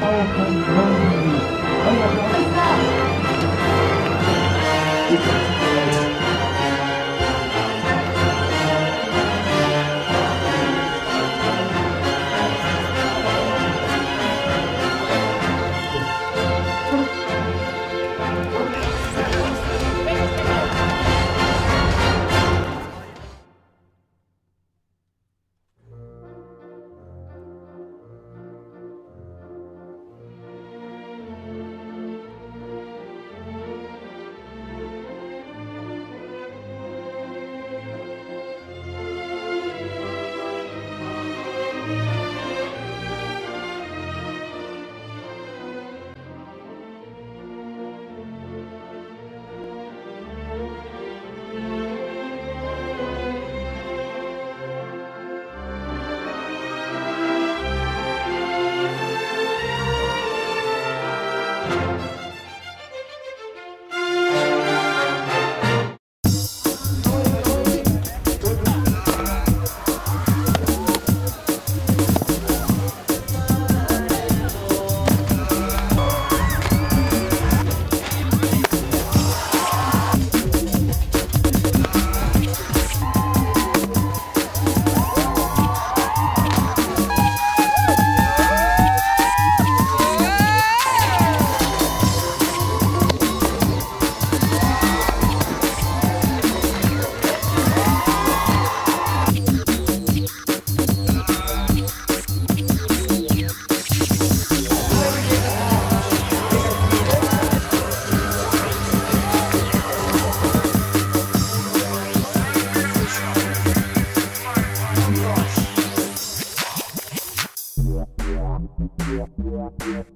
Thank you. Yeah.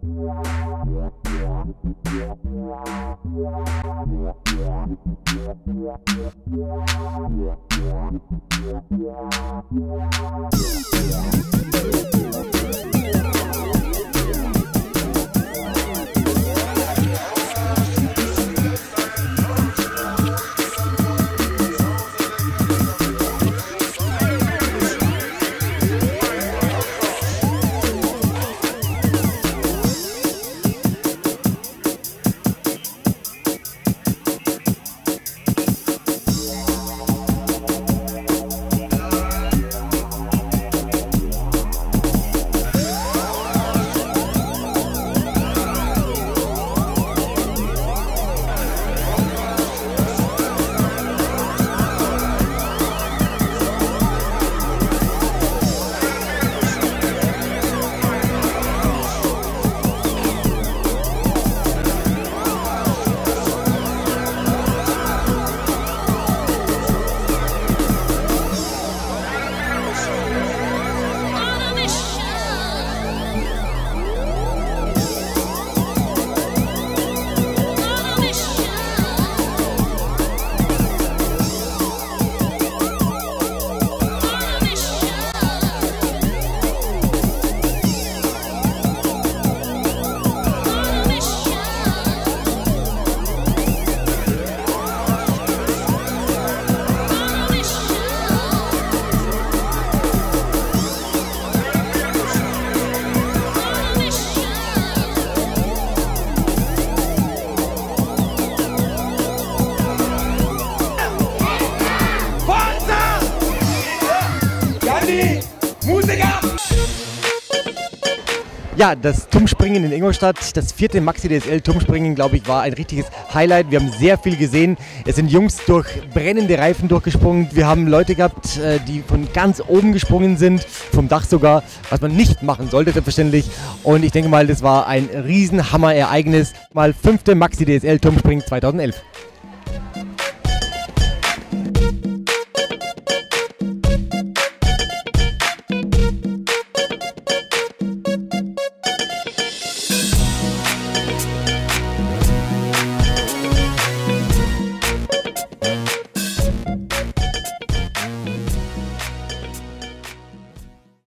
Ja, das Turmspringen in Ingolstadt, das vierte Maxi DSL Turmspringen, glaube ich, war ein richtiges Highlight. Wir haben sehr viel gesehen. Es sind Jungs durch brennende Reifen durchgesprungen. Wir haben Leute gehabt, äh, die von ganz oben gesprungen sind, vom Dach sogar, was man nicht machen sollte, selbstverständlich. Und ich denke mal, das war ein Riesenhammer-Ereignis. Mal fünfte Maxi DSL Turmspringen 2011.